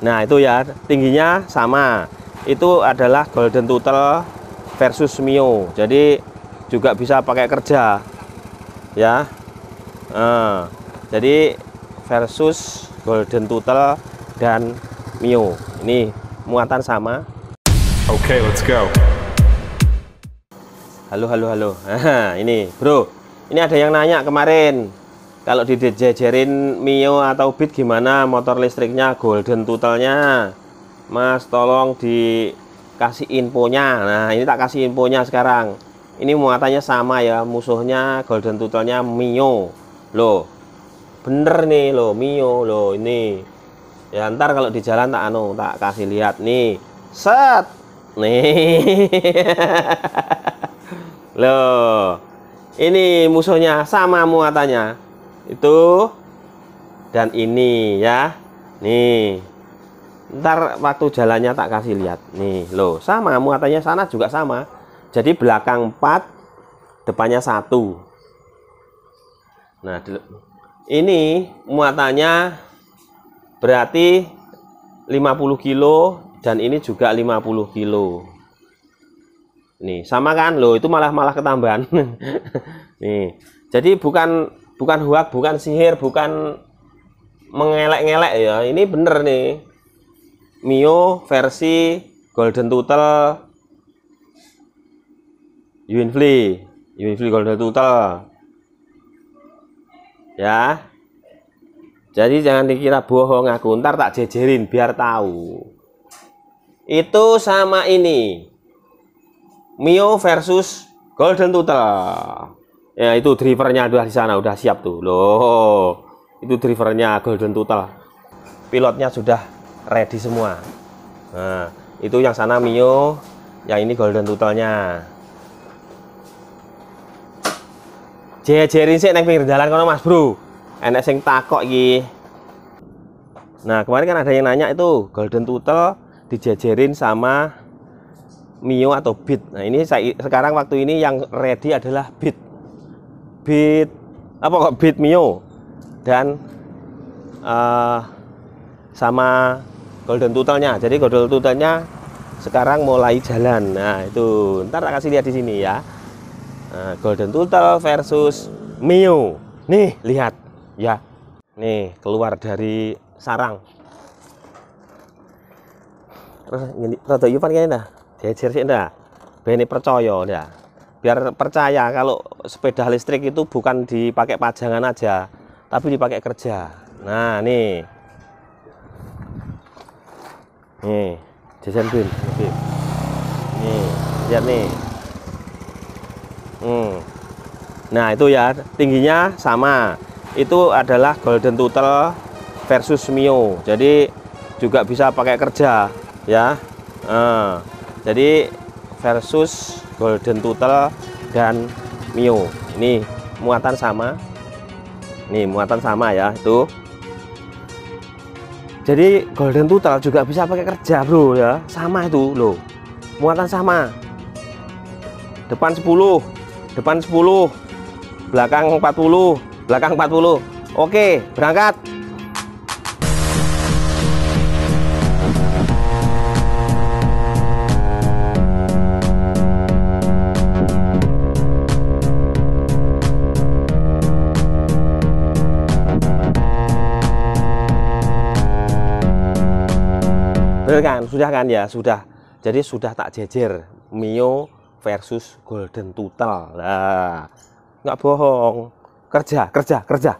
Nah, itu ya, tingginya sama. Itu adalah Golden Turtle versus Mio. Jadi juga bisa pakai kerja. Ya. Nah, jadi versus Golden Turtle dan Mio. Ini muatan sama. Okay, let's go. Halo, halo, halo. Nah, ini, Bro. Ini ada yang nanya kemarin. Kalau dijejerin Mio atau Beat gimana motor listriknya, Golden Turtle-nya? Mas, tolong dikasih infonya. Nah, ini tak kasih infonya sekarang. Ini muatannya sama ya, musuhnya Golden Turtle-nya Mio. Loh. Bener nih loh, Mio loh ini. Ya ntar kalau di jalan tak anu, tak kasih lihat nih. Set. Nih. Loh, ini musuhnya sama muatannya. Itu dan ini ya. Nih. Ntar waktu jalannya tak kasih lihat. Nih, loh, sama muatannya sana juga sama. Jadi belakang 4, depannya satu. Nah, ini muatannya berarti 50 kilo dan ini juga 50 kilo. Nih, sama kan? Loh, itu malah malah ketambahan. nih. Jadi bukan bukan huak, bukan sihir, bukan mengelek-ngelek ya. Ini bener nih. Mio versi Golden Turtle Winfrey. Winfrey Golden Turtle. Ya. Jadi jangan dikira bohong aku, ntar tak jejerin biar tahu. Itu sama ini. Mio versus Golden Turtle. Ya itu drivernya udah di sana udah siap tuh. Loh, itu drivernya Golden Turtle. Pilotnya sudah ready semua. Nah, itu yang sana Mio, yang ini Golden Turtle-nya. Jejerin sih neng pinggir jalan kono Mas Bro. Enek sing takok iki. Nah, kemarin kan ada yang nanya itu Golden Turtle dijejerin sama Mio atau Beat. Nah, ini saya sekarang waktu ini yang ready adalah Beat. Beat apa kok Beat Mio dan uh, sama Golden Turtle-nya. Jadi Golden Turtle-nya sekarang mulai jalan. Nah, itu ntar kasih lihat di sini ya. Nah, Golden Turtle versus Mio. Nih, lihat ya. Nih, keluar dari sarang. Terus rada yupan kayaknya dah jejer enggak Beni percaya ya biar percaya kalau sepeda listrik itu bukan dipakai pajangan aja tapi dipakai kerja. Nah nih. Nih jajan bin nih lihat nih. Hmm. nah itu ya tingginya sama. Itu adalah golden turtle versus mio. Jadi juga bisa pakai kerja ya. Nah jadi versus golden turtle dan mio. Ini muatan sama. Ini muatan sama ya itu. Jadi golden turtle juga bisa pakai kerja bro ya. Sama itu loh. Muatan sama. Depan 10 depan 10 belakang 40 belakang 40 oke berangkat Bener kan? Sudah kan ya? Sudah. Jadi sudah tak jejer Mio versus Golden Turtle. Lah, nggak bohong. Kerja, kerja, kerja.